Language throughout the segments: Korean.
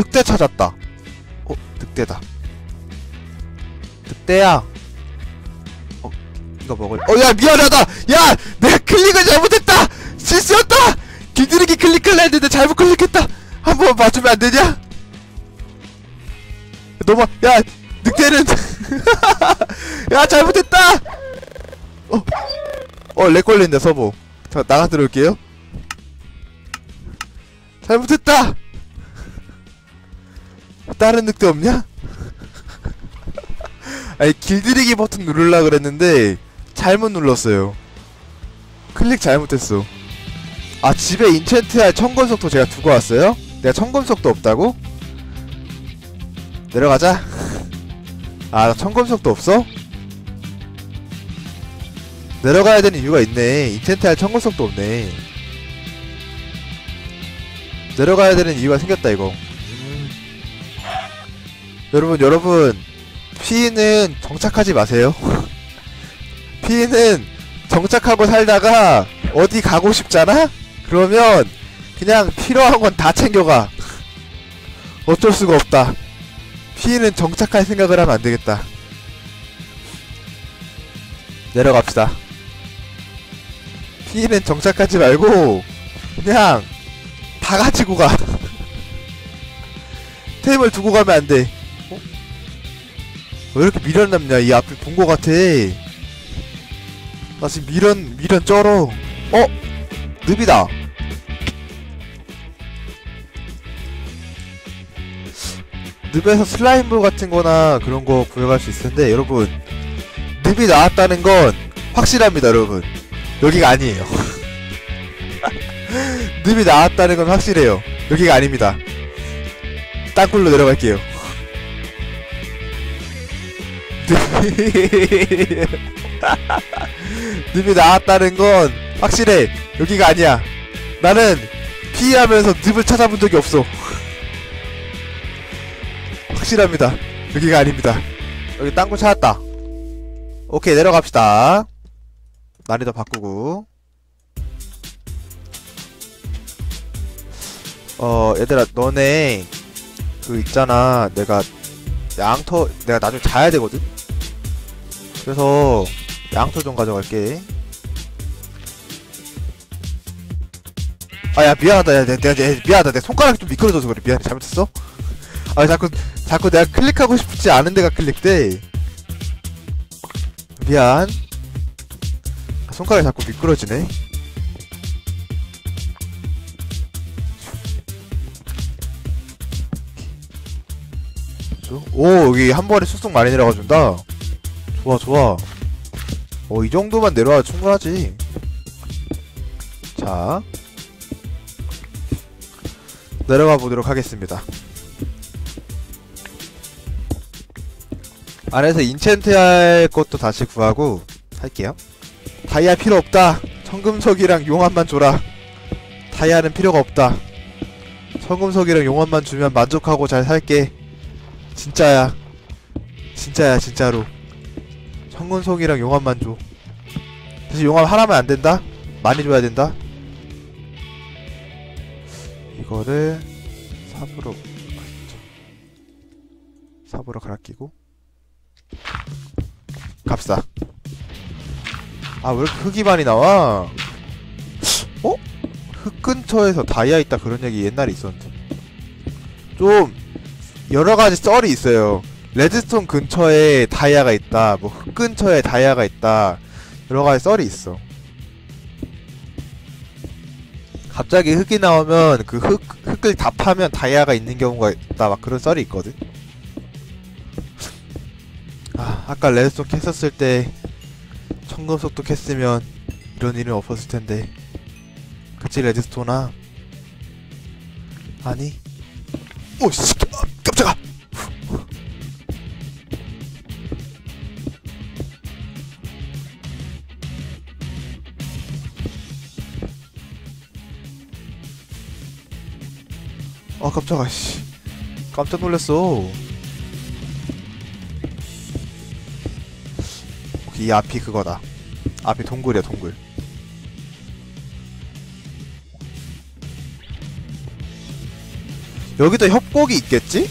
늑대 찾았다. 어, 늑대다. 늑대야. 어, 이거 먹을. 어, 야, 미안하다! 야! 내가 클릭을 잘못했다! 실수였다! 길들이기 클릭을 했는데 잘못 클릭했다! 한 번 봐주면 안 되냐? 너무, 야! 늑대는! 야, 잘못했다! 어, 어, 렉 걸린다, 서버. 자, 나가 들어올게요. 잘못했다! 다른 늑대 없냐? 아니 길들이기 버튼 누르려 그랬는데 잘못 눌렀어요 클릭 잘못했어 아 집에 인챈트할 청금석도 제가 두고 왔어요? 내가 청금석도 없다고? 내려가자 아 청금석도 없어? 내려가야 되는 이유가 있네 인챈트할 청금석도 없네 내려가야 되는 이유가 생겼다 이거 여러분 여러분 피는 정착하지 마세요. 피는 정착하고 살다가 어디 가고 싶잖아? 그러면 그냥 필요한 건 다 챙겨가. 어쩔 수가 없다. 피는 정착할 생각을 하면 안 되겠다. 내려갑시다. 피는 정착하지 말고 그냥 다 가지고 가. 템을 두고 가면 안돼 왜 이렇게 미련 남냐 이 앞에 본 거 같아? 나 지금 미련 미련 쩔어. 어? 늪이다. 늪에서 슬라임볼 같은 거나 그런 거 구해갈 수 있을 텐데 여러분. 늪이 나왔다는 건 확실합니다 여러분. 여기가 아니에요. 늪이 나왔다는 건 확실해요. 여기가 아닙니다. 땅굴로 내려갈게요 늪이 나왔다는 건 확실해. 여기가 아니야. 나는 피하면서 늪을 찾아본 적이 없어. 확실합니다. 여기가 아닙니다. 여기 땅굴 찾았다. 오케이 내려갑시다. 난이도 바꾸고. 어 얘들아 너네 그 있잖아. 내가 양터 내가 나중에 자야 되거든 그래서 양털 좀 가져갈게. 아, 야, 미안하다. 야, 내가, 미안하다. 내 손가락이 좀 미끄러져서 그래. 미안해. 잘못했어? 아, 자꾸, 자꾸 내가 클릭하고 싶지 않은 데가 클릭돼. 미안. 아, 손가락이 자꾸 미끄러지네. 오, 여기 한 번에 쑥쑥 많이 내려가 준다. 좋아 좋아. 어 이 정도만 내려와 충분하지. 자. 내려가 보도록 하겠습니다. 안에서 인챈트 할 것도 다시 구하고 할게요. 다이아 필요 없다. 청금석이랑 용암만 줘라. 다이아는 필요가 없다. 청금석이랑 용암만 주면 만족하고 잘 살게. 진짜야. 진짜야 진짜로 청근송이랑 용암만 줘. 대신 용암 하나만 안 된다? 많이 줘야 된다? 이거를 3으로 3으로 갈아끼고 갑시다. 아, 왜 이렇게 흙이 많이 나와? 어? 흙 근처에서 다이아 있다 그런 얘기 옛날에 있었는데. 좀, 여러가지 썰이 있어요. redstone 근처에 다이아가 있다. 뭐 흙 근처에 다이아가 있다. 여러 가지 썰이 있어. 갑자기 흙이 나오면 그 흙, 흙을 다 파면 다이아가 있는 경우가 있다. 막 그런 썰이 있거든. 아, 아까 redstone 캤었을 때 청금석도 캤으면 이런 일은 없었을 텐데. 그치 redstone아? 아니? 오씨, 아, 깜짝아! 씨 깜짝 놀랐어 이 앞이 그거다 앞이 동굴이야 동굴 여기도 협곡이 있겠지?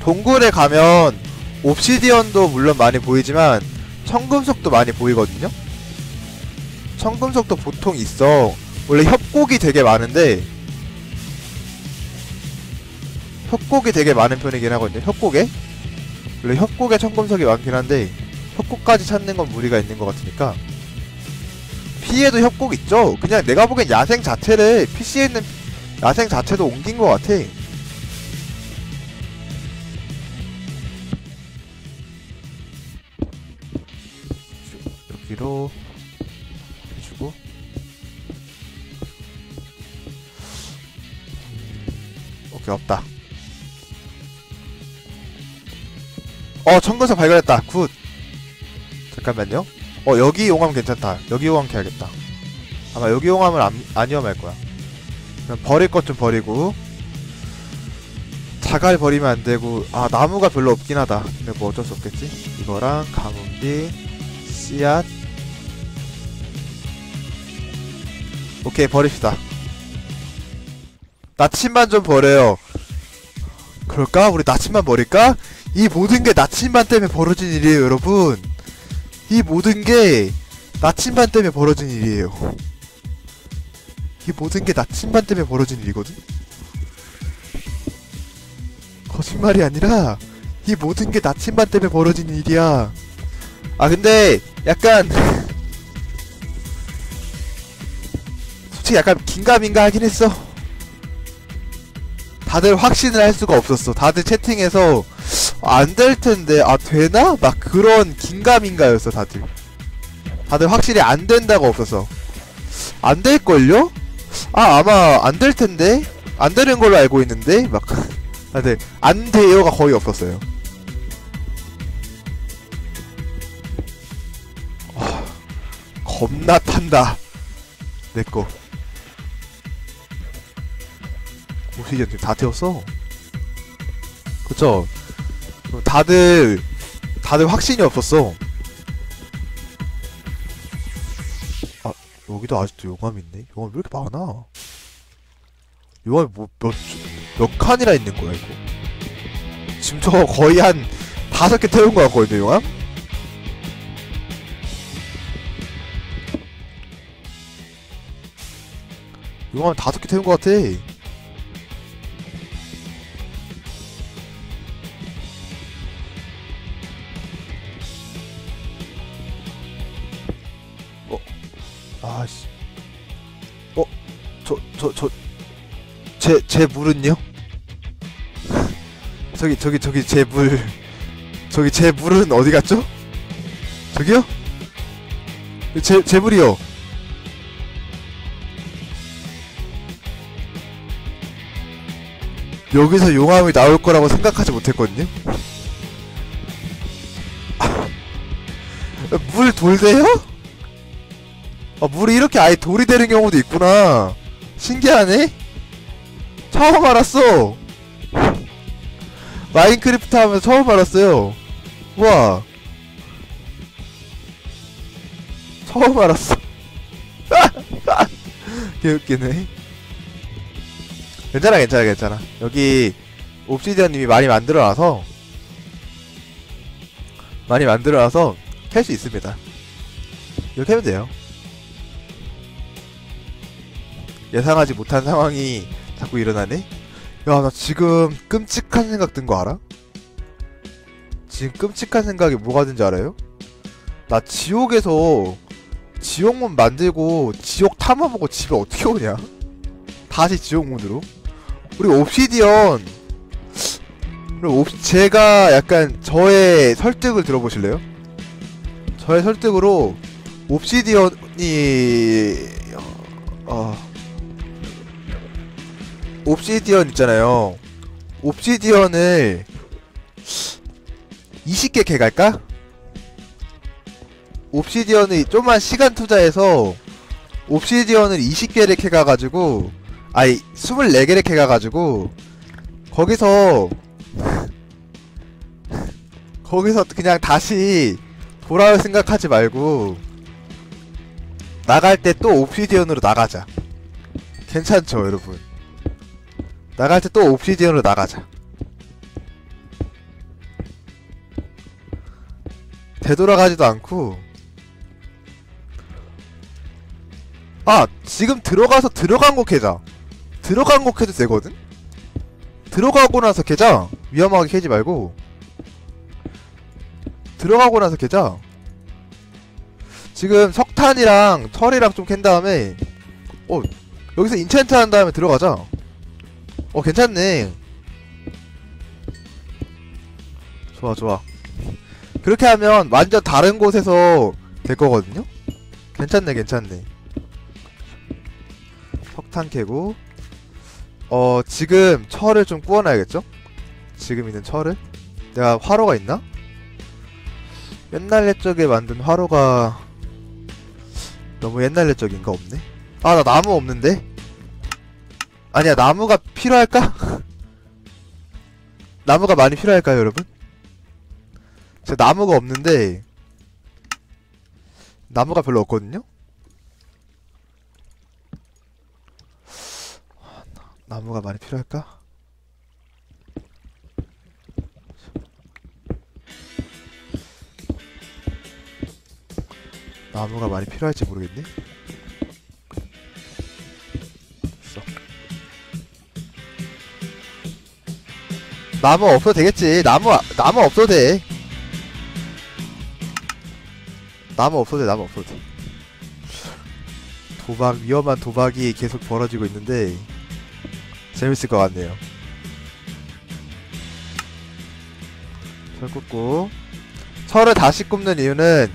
동굴에 가면 옵시디언도 물론 많이 보이지만 청금석도 많이 보이거든요? 청금석도 보통 있어. 원래 협곡이 되게 많은데 협곡이 되게 많은 편이긴 하거든요. 협곡에 원래 협곡에 청금석이 많긴 한데 협곡까지 찾는 건 무리가 있는 것 같으니까 P에도 협곡 있죠. 그냥 내가 보기엔 야생 자체를 PC에 있는 야생 자체도 옮긴 것 같아. 여기로 해주고 음, 오케이 없다. 어 청금석 발견했다. good. 잠깐만요. 어 여기 용암 괜찮다. 여기 용암 캐야겠다. 아마 여기 용암은 안, 안 위험할 거야. 그럼 버릴 것 좀 버리고 자갈 버리면 안 되고 아 나무가 별로 없긴 하다. 근데 뭐 어쩔 수 없겠지. 이거랑 가뭄비 씨앗 오케이 버립시다. 나침반 좀 버려요. 그럴까? 우리 나침반 버릴까? 이 모든 게 나침반 때문에 벌어진 일이에요, 여러분. 이 모든 게 나침반 때문에 벌어진 일이에요. 이 모든 게 나침반 때문에 벌어진 일이거든? 거짓말이 아니라 이 모든 게 나침반 때문에 벌어진 일이야. 아 근데 약간 솔직히 약간 긴가민가 하긴 했어. 다들 확신을 할 수가 없었어. 다들 채팅에서 안 될 텐데 아 되나? 막 그런 긴가민가였어 다들. 다들 확실히 안 된다고 없었어. 안 될걸요? 아 아마 안 될 텐데 안 되는 걸로 알고 있는데 막 다들 안 돼요가 거의 없었어요. 아, 겁나 탄다. 내꺼. 지금 다 태웠어. 그쵸? 다들, 다들 확신이 없었어. 아, 여기도 아직도 용암 있네? 용암 왜 이렇게 많아? 용암이 뭐, 몇, 몇 칸이나 있는 거야, 이거? 지금 저거 거의 한 다섯 개 태운 거 같거든요, 용암? 용암 다섯 개 태운 거 같아. 아씨. 어, 저, 저, 저, 제, 제 물은요? 저기, 저기, 저기, 제 물. 저기, 제 물은 어디 갔죠? 저기요? 제, 제 물이요. 여기서 용암이 나올 거라고 생각하지 못했거든요? 물 돌대요? 아, 물이 이렇게 아예 돌이 되는 경우도 있구나. 신기하네? 처음 알았어. 마인크래프트 하면서 처음 알았어요. 우와. 처음 알았어. 개웃기네. 괜찮아, 괜찮아, 괜찮아. 여기, 옵시디언님이 많이 만들어놔서, 많이 만들어놔서, 캘 수 있습니다. 이렇게 하면 돼요. 예상하지 못한 상황이 자꾸 일어나네? 야, 나 지금 끔찍한 생각 든 거 알아? 지금 끔찍한 생각이 뭐가 든지 알아요? 나 지옥에서 지옥문 만들고 지옥 탐험하고 집에 어떻게 오냐? 다시 지옥문으로? 우리 옵시디언 제가 약간 저의 설득을 들어보실래요? 저의 설득으로 옵시디언이 어, 옵시디언 있잖아요. 옵시디언을 20개 개갈까? 옵시디언을 좀만 시간 투자해서 옵시디언을 20개를 캐가가지고 아니 24개를 캐가가지고 거기서 거기서 그냥 다시 돌아올 생각하지 말고 나갈 때 또 옵시디언으로 나가자 괜찮죠 여러분 나갈 때 또 옵시디언으로 나가자. 되돌아가지도 않고. 아 지금 들어가서 들어간 곳 캐자. 들어간 곳 캐도 되거든? 들어가고 나서 캐자. 위험하게 캐지 말고. 들어가고 나서 캐자. 지금 석탄이랑 철이랑 좀 캔 다음에 어 여기서 인챈트 한 다음에 들어가자 어 괜찮네 좋아 좋아 그렇게 하면 완전 다른 곳에서 될 거거든요? 괜찮네, 괜찮네. 석탄 캐고, 어, 지금 철을 좀 구워놔야겠죠? 지금 있는 철을? 내가 화로가 있나? 옛날 옛적에 만든 화로가 너무 옛날 옛적인가 없네? 아, 나 나무 없는데? 아니야, 나무가 필요할까? 나무가 많이 필요할까요, 여러분? 제가 나무가 없는데 나무가 별로 없거든요? 나무가 많이 필요할까? 나무가 많이 필요할지 모르겠네? 나무 없어도 되겠지. 나무, 나무 없어도 돼. 나무 없어도 돼, 나무 없어도 돼. 도박, 위험한 도박이 계속 벌어지고 있는데, 재밌을 것 같네요. 철 굽고, 철을 다시 굽는 이유는,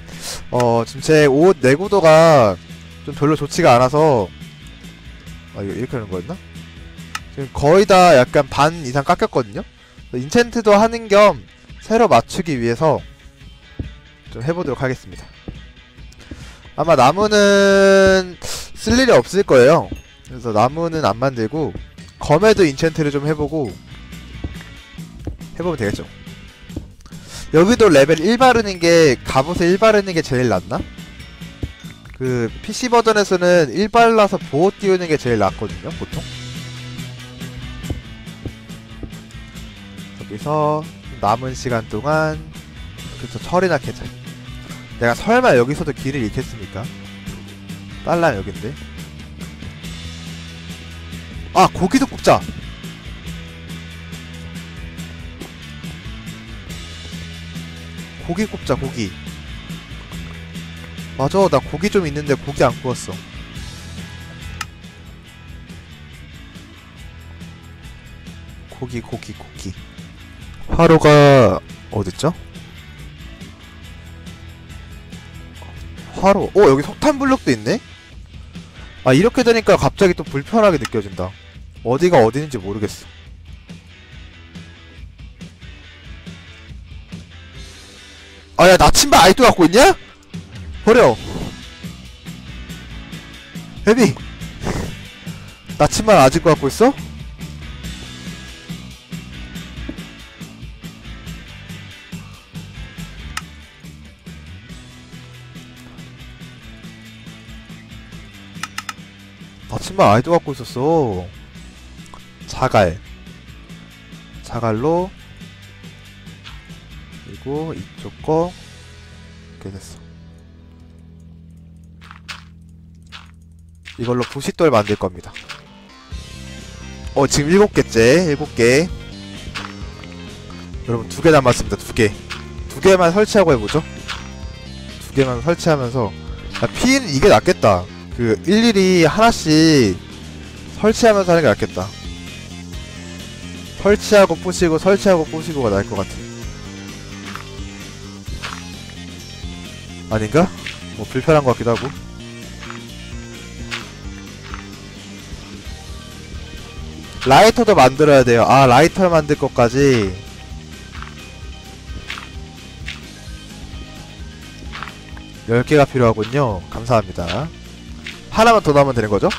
어, 지금 제 옷 내구도가 좀 별로 좋지가 않아서, 아, 이거 이렇게 하는 거였나? 지금 거의 다 약간 반 이상 깎였거든요? 인챈트도 하는 겸, 새로 맞추기 위해서, 좀 해보도록 하겠습니다. 아마 나무는 쓸 일이 없을 거예요. 그래서 나무는 안 만들고 검에도 인챈트를 좀 해보고 해보면 되겠죠. 여기도 레벨 1 바르는 게 갑옷에 1 바르는 게 제일 낫나? 그 PC 버전에서는 1 발라서 보호 띄우는 게 제일 낫거든요, 보통. 여기서 남은 시간 동안 그쵸 철이나 캐자. 내가 설마 여기서도 길을 잃겠습니까? 딸라 여긴데. 아 고기도 굽자. 고기 굽자 고기. 맞아 나 고기 좀 있는데 고기 안 구웠어. 고기 고기 고기. 화로가 어딨죠? 화로. 어, 여기 석탄 블록도 있네? 아, 이렇게 되니까 갑자기 또 불편하게 느껴진다. 어디가 어디인지 모르겠어. 아, 야, 나침반 아직도 갖고 있냐? 버려. 헤비. 나침반 아직도 갖고 있어? 나침반 아이도 갖고 있었어. 자갈. 자갈로 그리고 이쪽 거 이렇게 됐어. 이걸로 부싯돌 만들 겁니다. 어 지금 일곱 개째 일곱 개. 여러분 두 개 남았습니다. 두 개. 두 개만 설치하고 해보죠. 두 개만 설치하면서 아, 피는 이게 낫겠다. 그 일일이 하나씩 설치하면서 하는 게 낫겠다. 설치하고 부시고 설치하고 부시고가 나을 것 같아. 아닌가? 뭐 불편한 것 같기도 하고. 라이터도 만들어야 돼요. 아 라이터 만들 것까지. 열 개가 필요하군요. 감사합니다. 하나만 더 넣으면 되는 거죠?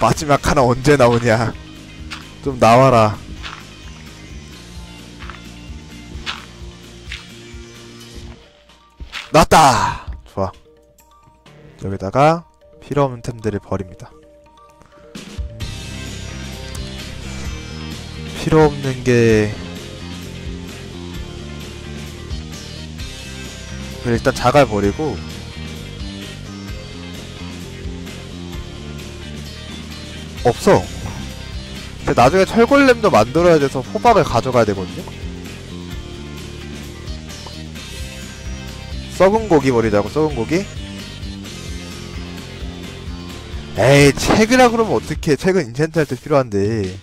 마지막 하나 언제 나오냐? 좀 나와라. 났다. 좋아. 여기다가 필요 없는 템들을 버립니다. 필요 없는 게 일단 자갈 버리고 없어. 근데 나중에 철골렘도 만들어야 돼서 호박을 가져가야 되거든요. 썩은 고기 버리자고 썩은 고기. 에이 책이라 그러면 어떡해 책은 인챈트 할 때 필요한데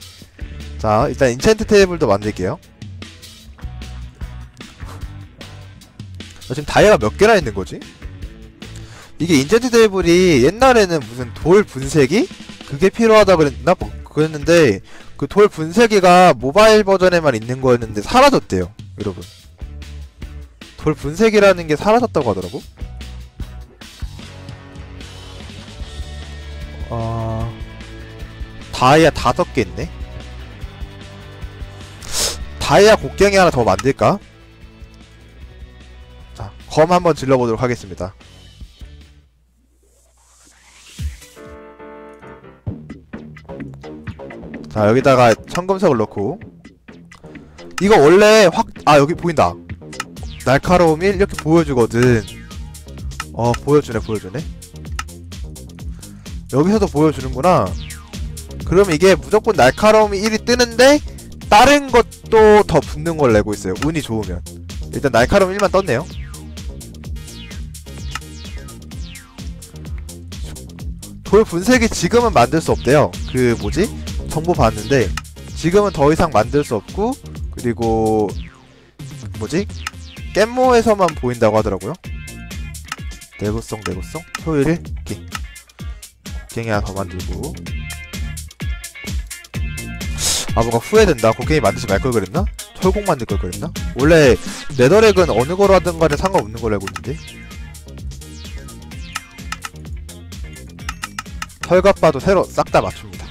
자 일단 인챈트 테이블도 만들게요 지금 다이아가 몇 개나 있는 거지? 이게 인챈트 테이블이 옛날에는 무슨 돌 분쇄기? 그게 필요하다 그랬나? 뭐 그랬는데 그 돌 분쇄기가 모바일 버전에만 있는 거였는데 사라졌대요 여러분 돌 분쇄기라는 게 사라졌다고 하더라고 어... 다이아 다섯 개 있네 다이아 곡괭이 하나 더 만들까? 자, 검 한번 질러보도록 하겠습니다. 자 여기다가 청금석을 넣고. 이거 원래 확 아 여기 보인다. 날카로움 1 이렇게 보여주거든. 어 보여주네 보여주네. 여기서도 보여주는구나. 그럼 이게 무조건 날카로움이 1이 뜨는데 다른 것도 더 붙는 걸 내고 있어요 운이 좋으면. 일단 날카로움 1만 떴네요 돌 분쇄기 지금은 만들 수 없대요 그 뭐지? 정보 봤는데 지금은 더 이상 만들 수 없고 그리고 뭐지? 깻모에서만 보인다고 하더라고요 내구성 내구성 효율 1 오케이 곡괭이 하나 더 만들고 아 뭔가 후회된다 곡괭이 만들지 말 걸 그랬나? 철곡 만들 걸 그랬나? 원래 네더렉은 어느 거로 하든 간에 상관없는 걸로 알고 있는데 털갑바도 새로 싹 다 맞춥니다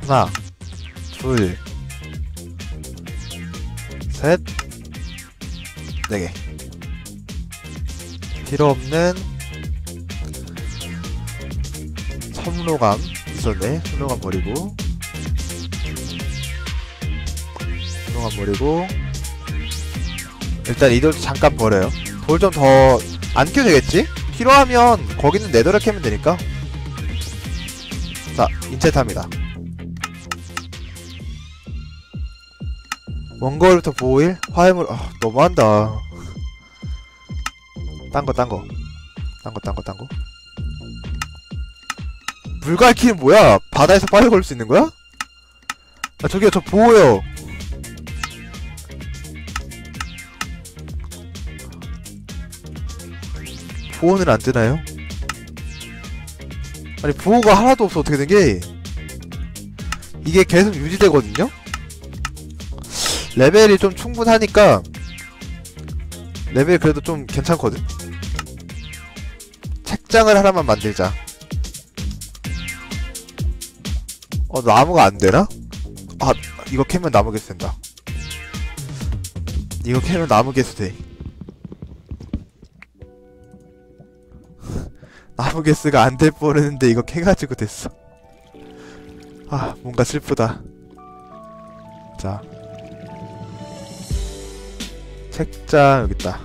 하나 둘 셋, 네 개. 필요 없는 첨로감 있었네. 첨로감 버리고 첨로감 버리고 일단 이돌 잠깐 버려요. 돌 좀 더 안 켜도 되겠지? 필요하면 거기는 네더를 캐면 되니까. 자, 인체 탑니다. 원거리부터 보일 화해물 아 너무한다 딴거 딴거 딴거 딴거 딴거 물갈퀴는 뭐야 바다에서 빨리 걸수 있는 거야? 아 저기요 저 보호요 보호는 안 뜨나요? 아니 보호가 하나도 없어 어떻게 된 게 이게 계속 유지되거든요? 레벨이 좀 충분하니까 레벨 그래도 좀 괜찮거든 책장을 하나만 만들자 어 나무가 안되나? 아 이거 캐면 나무 개수 된다 이거 캐면 나무 개수 돼 나무 개수가 안 될 뻔했는데 이거 캐가지고 됐어 아 뭔가 슬프다 자 책장 여기 있다.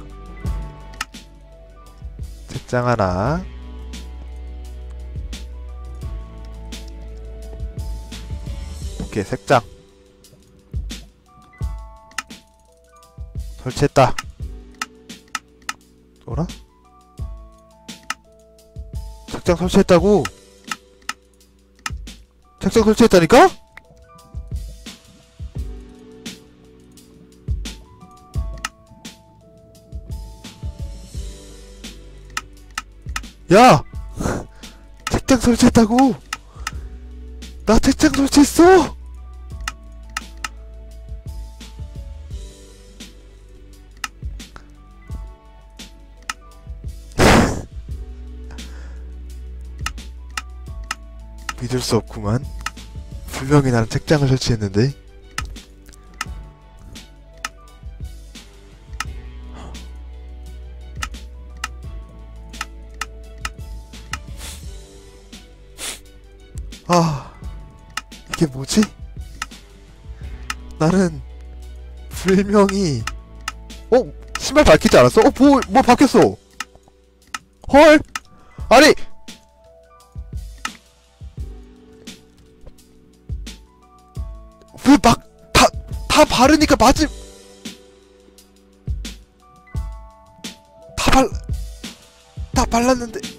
책장 하나. 오케이 책장 설치했다. 어라? 책장 설치했다고? 책장 설치했다니까? 야! 책장 설치했다고! 나 책장 설치했어! 믿을 수 없구만 분명히 나는 책장을 설치했는데 아 이게 뭐지? 나는 불명이 어? 신발 밝히지 않았어? 어? 뭐, 뭐 바뀌었어? 헐? 아니 바르니까 맞을 다 발, 다 발랐는데.